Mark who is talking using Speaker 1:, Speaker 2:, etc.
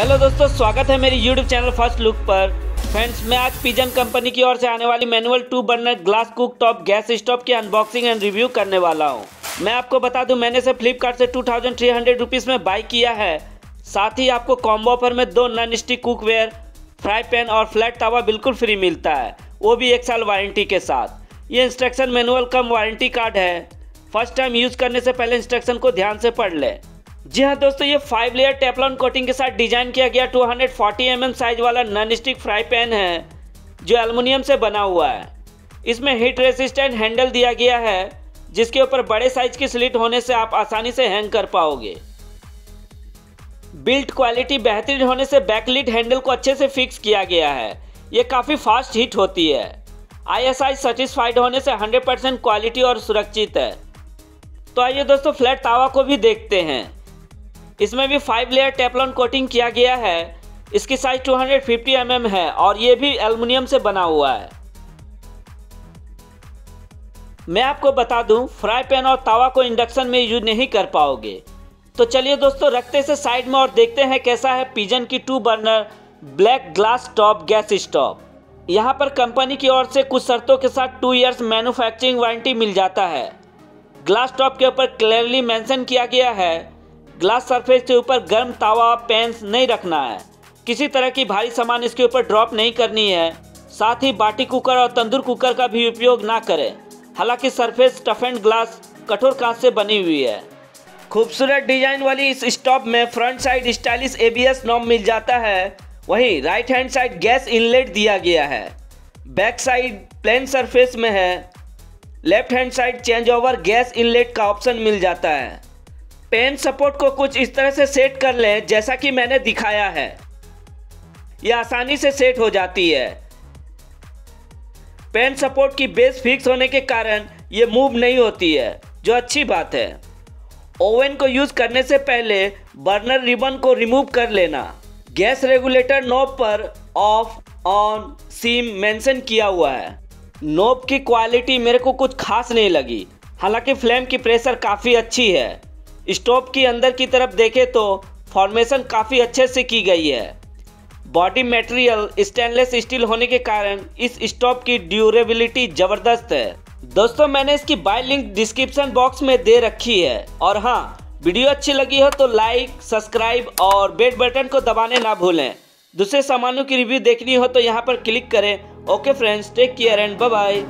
Speaker 1: Hello दोस्तों, स्वागत है मेरी यूट्यूब चैनल फ़र्स्ट लुक पर। फ्रेंड्स मैं आज पिजन कंपनी की ओर से आने वाली manual two burner glass cooktop gas stove की अनबॉक्सिंग एंड रिव्यू करने वाला हूँ। मैं आपको बता दूँ, मैंने इसे फ्लिपकार्ट से two thousand three hundred rupees में बाई किया है। साथ ही आपको कॉम्बो ऑफ़र में दो non stick cookware fry pan और फ्लैट तवा बिल्कुल फ्री मिलता है। वो भी एक साल वारंटी के साथ। ये instruction manual cum warranty card है। फ़र्स्ट टाइम यूज़ करने से पहले इंस्ट्रक्शन को ध्यान से पढ़ लें। जी हाँ दोस्तों, ये फाइव लेयर टेफलॉन कोटिंग के साथ डिज़ाइन किया गया 240 mm साइज़ वाला नॉन स्टिक फ्राई पैन है, जो एल्युमिनियम से बना हुआ है। इसमें हीट रेसिस्टेंट हैंडल दिया गया है, जिसके ऊपर बड़े साइज़ की स्लिट होने से आप आसानी से हैंग कर पाओगे। बिल्ट क्वालिटी बेहतरीन होने से बैकलिट हैंडल को अच्छे से फिक्स किया गया है। ये काफ़ी फास्ट हीट होती है। आईएसआई सेटिस्फाइड होने से 100% क्वालिटी और सुरक्षित है। तो आइए दोस्तों फ्लैट तावा को भी देखते हैं। इसमें भी फाइव लेयर टेपलॉन कोटिंग किया गया है। इसकी साइज़ 250 mm है और ये भी एल्युमिनियम से बना हुआ है। मैं आपको बता दूँ फ्राई पैन और तावा को इंडक्शन में यूज़ नहीं कर पाओगे। तो चलिए दोस्तों, रखते से साइड में और देखते हैं कैसा है पिजन की two burner black glass top gas stove यहाँ पर कंपनी की ओर से कुछ शर्तों के साथ टू इयर्स मैन्युफैक्चरिंग वारंटी मिल जाता है। ग्लास टॉप के ऊपर क्लियरली मेंशन किया गया है। ग्लास सरफेस के ऊपर गर्म तावा पेंस नहीं रखना है। किसी तरह की भारी सामान इसके ऊपर ड्रॉप नहीं करनी है। साथ ही बाटी कुकर और तंदूर कुकर का भी उपयोग ना करें। हालाँकि सरफेस टफ एंड ग्लास कठोर कांच से बनी हुई है। खूबसूरत डिज़ाइन वाली इस स्टॉप में फ्रंट साइड स्टाइलिश एबीएस नॉम मिल जाता है। वहीं right hand side gas inlet दिया गया है। बैक साइड प्लेन सरफेस में है। Left hand side change over gas inlet का ऑप्शन मिल जाता है। पेन सपोर्ट को कुछ इस तरह से सेट कर लें, जैसा कि मैंने दिखाया है। यह आसानी से सेट हो जाती है। पेन सपोर्ट की बेस फिक्स होने के कारण ये मूव नहीं होती है, जो अच्छी बात है। ओवन को यूज़ करने से पहले बर्नर रिबन को रिमूव कर लेना। गैस रेगुलेटर नोब पर ऑफ़ ऑन सीम मेंशन किया हुआ है। नोब की क्वालिटी मेरे को कुछ खास नहीं लगी। हालाँकि फ्लेम की प्रेशर काफ़ी अच्छी है। स्टोव की अंदर की तरफ़ देखें तो फॉर्मेशन काफ़ी अच्छे से की गई है। बॉडी मटेरियल स्टेनलेस स्टील होने के कारण इस स्टोव की ड्यूरेबिलिटी ज़बरदस्त है। दोस्तों, मैंने इसकी बाय लिंक डिस्क्रिप्शन बॉक्स में दे रखी है। और हाँ वीडियो अच्छी लगी हो तो लाइक, सब्सक्राइब और बेल बटन को दबाने ना भूलें। दूसरे सामानों की रिव्यू देखनी हो तो यहाँ पर क्लिक करें। Okay friends, take care and bye